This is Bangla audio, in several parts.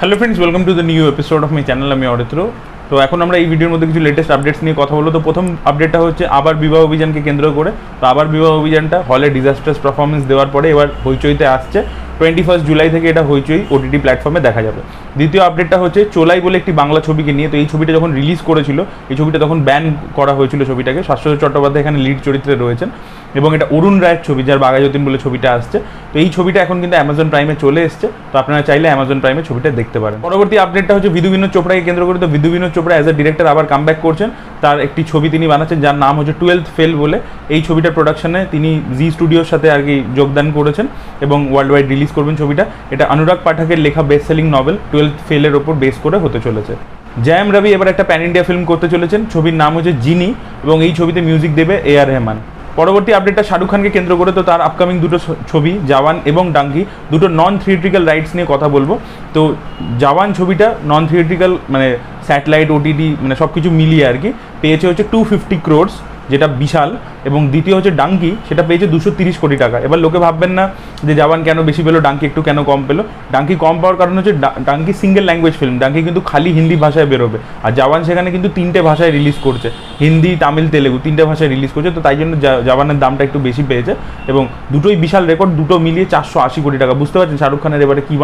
Hello friends welcome to the new episode of my channel আমি অরিত্র তো এখন আমরা এই ভিডিওর মধ্যে কিছু লেটেস্ট আপডেটস নিয়ে কথা বলব। তো প্রথম আপডেটটা হচ্ছে আবার বিবাহ অভিযানকে কেন্দ্র করে। তো আবার বিবাহ অভিযানটা হলে ডিজাস্টার্স পারফরমেন্স দেওয়ার পরে এবার হইচইতে আসছে। টোয়েন্টি ফার্স্ট জুলাই থেকে এটা হইচই ওটিটি প্ল্যাটফর্মে দেখা যাবে। দ্বিতীয় আপডেটটা হচ্ছে চোলাই বলে একটি বাংলা ছবিকে নিয়ে। তো এই ছবিটা যখন রিলিজ করেছিল, এই ছবিটা তখন ব্যান করা হয়েছিল ছবিটাকে। শাশ্বত চট্টোপাধ্যায় এখানে লিড চরিত্রে রয়েছেন। এবং এটা অরুণ রায়ের ছবি, যার বাঘাযতীন বলে ছবিটা আসছে। তো এই ছবিটা এখন কিন্তু অ্যামাজন প্রাইমে চলে এসছে। তো আপনারা চাইলে অ্যামাজন প্রাইমে ছবিটা দেখতে পারেন। পরবর্তী আপডেটটা হচ্ছে বিধু বিনোদ চোপড়াকে কেন্দ্র করে। তো Bidhu Vinod Chopra as a director আবার কামব্যাক করছেন। তার একটি ছবি তিনি বানাচ্ছেন, যার নাম হচ্ছে টুয়েলথ ফেল বলে। এই ছবিটার প্রোডাকশনে তিনি জি স্টুডিওর সাথে আর কি যোগদান করেছেন এবং ওয়ার্ল্ড ওয়াইড রিলিজ করবেন ছবিটা। এটা অনুরাগ পাঠকের লেখা বেস্ট সেলিং নভেল টুয়েলথ ফেলের ওপর বেস করে হতে চলেছে। জয়াম রবি এবার একটা প্যান ইন্ডিয়া ফিল্ম করতে চলেছেন। ছবির নাম হচ্ছে জিনি এবং এই ছবিতে মিউজিক দেবে এ আর রহমান পরবর্তী আপডেটটা শাহরুখ খানকে কেন্দ্র করে, তো তার আপকামিং দুটো ছবি, জাওয়ান এবং ডাঙ্কি দুটো নন থিয়েট্রিক্যাল রাইটস নিয়ে কথা বলব। তো জাওয়ান ছবিটা নন থিয়েট্রিক্যাল মানে স্যাটেলাইট ওটিটি মানে সব কিছু মিলিয়ে আর কি, পেয়েছে হচ্ছে টু ফিফটি ক্রোডস যেটা বিশাল, এবং দ্বিতীয় হচ্ছে ডাঙ্কি সেটা পেয়েছে দুশো তিরিশ কোটি টাকা। এবার লোকে ভাববেন না যে জাবান কেন বেশি পেল ডাঙ্কি একটু কেন কম পেল। ডাঙ্কি কম পাওয়ার কারণ হচ্ছে Dunki single language film Dunki কিন্তু খালি হিন্দি ভাষায় বেরোবে। আর জাবান সেখানে কিন্তু তিনটে ভাষায় রিলিজ করছে, হিন্দি, তামিল, তেলেগু, তিনটে ভাষায় রিলিজ করছে। তো তাই জন্য জা- জওয়ানের দামটা একটু বেশি পেয়েছে, এবং দুটোই বিশাল রেকর্ড দুটো মিলিয়ে চারশো আশি কোটি টাকা। বুঝতে পারছেন শাহরুখ খানের এবারে কী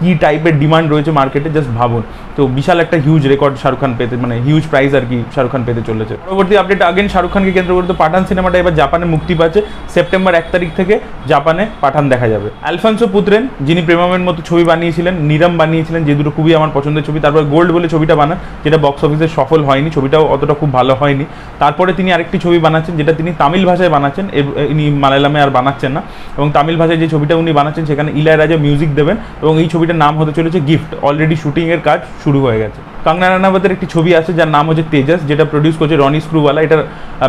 কী টাইপের ডিমান্ড রয়েছে মার্কেটে জাস্ট ভাবুন। তো বিশাল একটা হিউজ রেকর্ড শাহরুখ খান পেতে মানে হিউজ প্রাইস আর কি শাহরুখ খান পেতে চলেছে। পরবর্তী আপডেট আগেন শাহরুখ খানকে কেন্দ্র করে তো পাঠান সিনেমাটা এবার জাপানে মুক্তি পাচ্ছে। সেপ্টেম্বর এক তারিখ থেকে জাপানে পাঠান দেখা যাবে। আলফান্সো পুত্রেন যিনি প্রেমামের মতো ছবি বানিয়েছিলেন নিরাম বানিয়েছিলেন, যে দুটো খুবই আমার পছন্দের ছবি, তারপর গোল্ড বলে ছবিটা বানান, যেটা বক্স অফিসে সফল হয়নি, ছবিটাও অতটা খুব ভালো হয়নি। তারপরে তিনি আরেকটি ছবি বানাচ্ছেন, যেটা তিনি তামিল ভাষায় বানাচ্ছেন ইনি মালায়ালামে আর বানাচ্ছেন না। এবং তামিল ভাষায় যে ছবিটা উনি বানাচ্ছেন, সেখানে ইলায় রাজা মিউজিক দেবেন। এবং এই ছবিটার নাম হতে চলেছে গিফট অলরেডি শুটিংয়ের কাজ শুরু হয়ে গেছে। কাঙ্গনা রানাবতের একটি ছবি আছে যার নাম হচ্ছে তেজাস, যেটা প্রডিউস করছে রনি স্ক্রুওয়ালা। এটার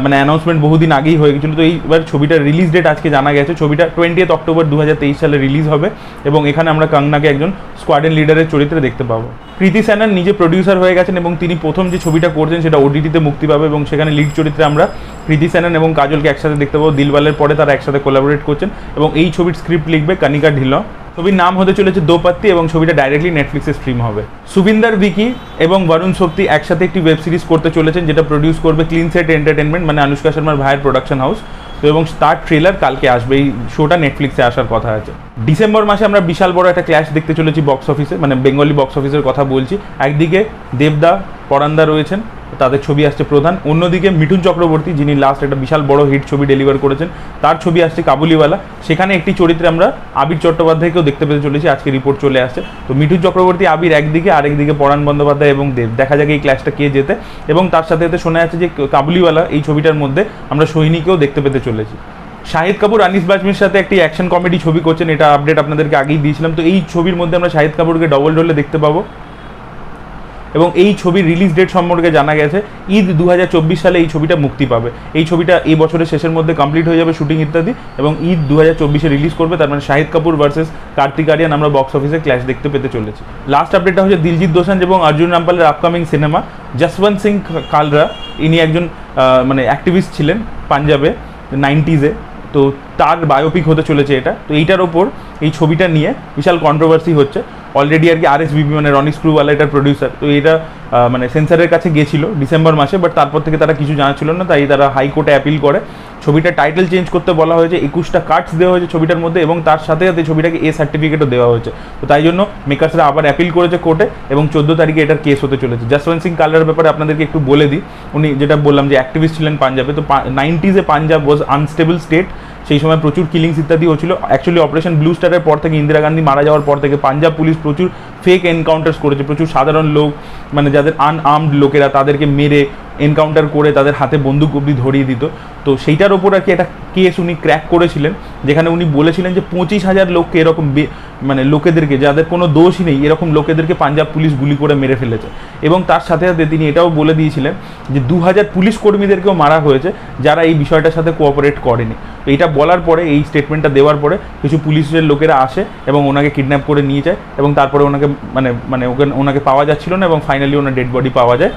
মানে অ্যানাউন্সমেন্ট বহুদিন আগেই হয়ে গেছিল। তো এইবার ছবিটার রিলিজ ডেট আজকে জানা গেছে। ছবিটা টোয়েন্টিয়েথ অক্টোবর দু হাজার তেইশ সালে রিলিজ হবে এবং এখানে আমরা কাঙ্গনাকে একজন স্কোয়াডেন লিডারের চরিত্রে দেখতে পাবো। কৃতি স্যানান নিজে প্রডিউসার হয়ে গেছেন এবং তিনি প্রথম যে ছবিটা করছেন সেটা ওডিটিতে মুক্তি পাবে এবং সেখানে লিড চরিত্রে আমরা কৃতি স্যানান এবং কাজলকে একসাথে দেখতে পাবো। দিলওয়ালের পরে তারা একসাথে কোলাবোরেট করছেন এবং এই ছবির স্ক্রিপ্ট লিখবে কানিকা ঢিল ছবির নাম হতে চলেছে দোপাত্তি এবং ছবিটা ডাইরেক্টলি নেটফ্লিক্সে স্ট্রিম হবে। সুবিন্দার বিকি এবং বরুণ শক্তি একসাথে একটি ওয়েব সিরিজ করতে চলেছেন, যেটা প্রডিউস করবে ক্লিন সেট এন্টারটেনমেন্ট মানে অনুষ্কা শর্মার ভাইয়ের প্রোডাকশন হাউস তো এবং তার ট্রেলার কালকে আসবে, এই শোটা নেটফ্লিক্সে আসার কথা আছে। ডিসেম্বর মাসে আমরা বিশাল বড় একটা ক্ল্যাশ দেখতে চলেছি বক্স অফিসে মানে বেঙ্গলি বক্স অফিসের কথা বলছি। একদিকে দেবদা পরান্দা রয়েছেন তাদের ছবি আসছে প্রধান। অন্যদিকে মিঠুন চক্রবর্তী, যিনি লাস্ট একটা বিশাল বড় হিট ছবি ডেলিভার করেছেন, তার ছবি আসছে কাবুলিওয়ালা। সেখানে একটি চরিত্রে আমরা আবির চট্টোপাধ্যায়কেও দেখতে পেতে চলেছি, আজকে রিপোর্ট চলে আসছে। তো মিঠুন চক্রবর্তী, আবির একদিকে, আরেকদিকে পরাণ বন্দ্যোপাধ্যায় এবং দেব। দেখা যাক এই ক্লাসটা কে যেতে এবং তার সাথে সাথে শোনা যাচ্ছে যে কাবুলিওয়ালা এই ছবিটার মধ্যে আমরা সৈনিকেও দেখতে পেতে চলেছি। শাহিদ কাপুর, আনিস বাজমির সাথে একটি অ্যাকশন কমেডি ছবি করছেন, এটা আপডেট আপনাদেরকে আগেই দিয়েছিলাম। তো এই ছবির মধ্যে আমরা শাহিদ কাপুরকে ডবল রোলে দেখতে পাবো। এবং এই ছবির রিলিজ ডেট সম্পর্কে জানা গেছে। ঈদ দু হাজার চব্বিশ সালে এই ছবিটা মুক্তি পাবে। এই ছবিটা এই বছরের শেষের মধ্যে কমপ্লিট হয়ে যাবে শুটিং ইত্যাদি এবং ঈদ দু হাজার চব্বিশে রিলিজ করবে। তার মানে শাহিদ কাপুর ভার্সেস কার্তিক আরিয়ান আমরা বক্স অফিসে ক্ল্যাশ দেখতে পেতে চলেছি। লাস্ট আপডেটটা হচ্ছে দিলজিৎ দোসাঞ্জ এবং অর্জুন রামপালের আপকামিং সিনেমা যশবন্ত সিং কালরা ইনি একজন মানে অ্যাক্টিভিস্ট ছিলেন পাঞ্জাবে নাইনটিজে তো তার বায়োপিক হতে চলেছে এটা। তো এইটার ওপর এই ছবিটা নিয়ে বিশাল কন্ট্রোভার্সি হচ্ছে। অলরেডি আর কি আর এস মানে রনি স্ক্রুওয়ালা এটার প্রডিউসার তো এটা মানে সেন্সারের কাছে গেছিল ডিসেম্বর মাসে বাট তারপর থেকে তারা কিছু জানাচ্ছিল না, তাই তারা হাইকোর্টে অ্যাপিল করে। ছবিটা টাইটেল চেঞ্জ করতে বলা হয়েছে, একুশটা কাটস দেওয়া হয়েছে ছবিটার মধ্যে, এবং তার সাথে সাথে ছবিটাকে এ সার্টিফিকেটও দেওয়া হয়েছে। তো তাই জন্য মেকার্সরা আবার অ্যাপিল করেছে কোর্টে এবং চোদ্দ তারিখে এটার কেস হতে চলেছে। জসবন্ত সিং কালারের ব্যাপারে আপনাদেরকে একটু বলে দিই। উনি যেটা বললাম যে অ্যাক্টিভিস্ট ছিলেন পাঞ্জাবে, তো নাইনটিজে পাঞ্জাব ওয়াজ আনস্টেবল স্টেট সেই সময় প্রচুর কিলিংস ইত্যাদি হচ্ছিল। অ্যাকচুয়ালি অপারেশন ব্লু স্টারের পর থেকে ইন্দিরা গান্ধী মারা যাওয়ার পর থেকে পাঞ্জাব পুলিশ প্রচুর ফেক এনকাউন্টার্স করেছে, প্রচুর সাধারণ লোক মানে যাদের আনআর্মড লোকেরা তাদেরকে মেরে এনকাউন্টার করে তাদের হাতে বন্দুক অব্দি ধরিয়ে দিত। তো সেইটার ওপর আর কি একটা কেস উনি ক্র্যাক করেছিলেন, যেখানে উনি বলেছিলেন যে পঁচিশ হাজার লোককে এরকম মানে লোকেদেরকে, যাদের কোনো দোষই নেই, এরকম লোকেদেরকে পাঞ্জাব পুলিশ গুলি করে মেরে ফেলেছে। এবং তার সাথে সাথে তিনি এটাও বলে দিয়েছিলেন যে দু হাজার পুলিশ কর্মীদেরকেও মারা হয়েছে, যারা এই বিষয়টার সাথে কোঅপারেট করেনি। তো এটা বলার পরে, এই স্টেটমেন্টটা দেওয়ার পরে কিছু পুলিশের লোকেরা আসে এবং ওনাকে কিডন্যাপ করে নিয়ে যায় এবং তারপরে ওনাকে মানে মানে ওকে ওনাকে পাওয়া যাচ্ছিল না এবং ফাইনালি ওনার ডেড বডি পাওয়া যায়।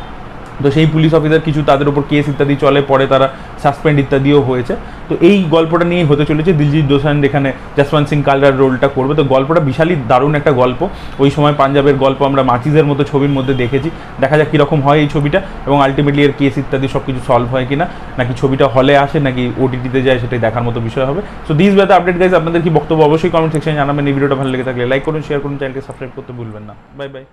তো সেই পুলিশ অফিসার কিছু তাদের উপর কেস ইত্যাদি চলে, পরে তারা সাসপেন্ড ইত্যাদিও হয়েছে। তো এই গল্পটা নিয়েই হতে চলেছে। দিলজিৎ দোসাঞ্জ এখানে জসওয়ান্ত সিং কালরার রোলটা করবে। তো গল্পটা বিশালই দারুণ একটা গল্প। ওই সময় পাঞ্জাবের গল্প আমরা মাচিজের মতো ছবির মধ্যে দেখেছি। দেখা যাক কীরকম হয় এই ছবিটা এবং আলটিমেটলি এর কেস ইত্যাদি সব কিছু সলভ হয় কিনা। নাকি ছবিটা হলে আসে, নাকি ওটিটিতে যায়, সেটাই দেখার মতো বিষয় হবে। সো দিস ব্যাতে আপডেট গাইজ আপনাদের কি বক্তব্য অবশ্যই কমেন্ট সেকশনে জানাবেন। এই ভিডিওটা ভালো লেগে থাকলে লাইক করুন শেয়ার করুন চ্যানেলকে সাবস্ক্রাইব করতে ভুলবেন না। Bye bye